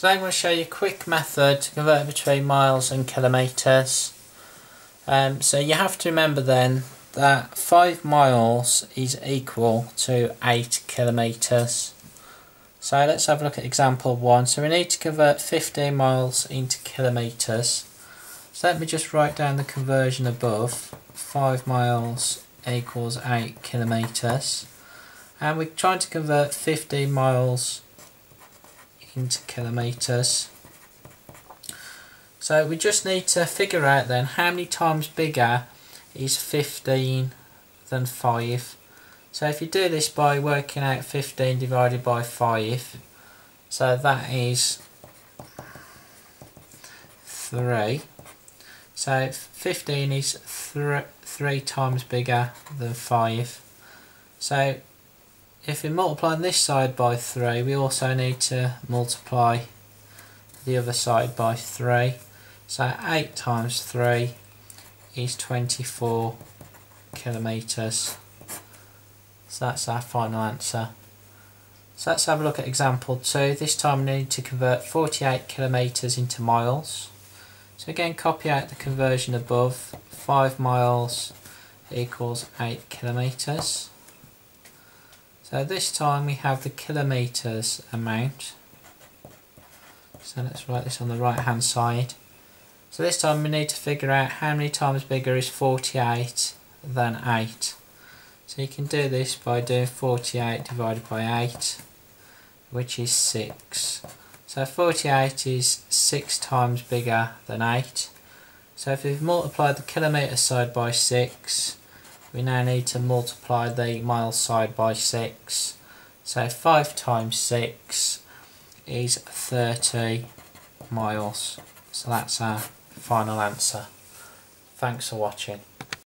Today I'm going to show you a quick method to convert between miles and kilometres. Um, so you have to remember then that 5 miles is equal to 8 kilometres. So let's have a look at example 1. So we need to convert 15 miles into kilometres. So let me just write down the conversion above. 5 miles equals 8 kilometres. And we're trying to convert 15 miles into kilometres. So we just need to figure out then how many times bigger is 15 than 5. So if you do this by working out 15 divided by 5, so that is 3. So 15 is 3, 3 times bigger than 5. So if we multiply this side by 3 we also need to multiply the other side by 3 so 8 times 3 is 24 kilometres so that's our final answer. So let's have a look at example 2 this time we need to convert 48 kilometres into miles. So again copy out the conversion above. 5 miles equals 8 kilometres so this time we have the kilometres amount. So let's write this on the right hand side. So this time we need to figure out how many times bigger is 48 than 8. So you can do this by doing 48 divided by 8, which is 6. So 48 is 6 times bigger than 8. So if we've multiplied the kilometre side by 6, we now need to multiply the miles side by 6 so 5 times 6 is 30 miles. So that's our final answer. Thanks for watching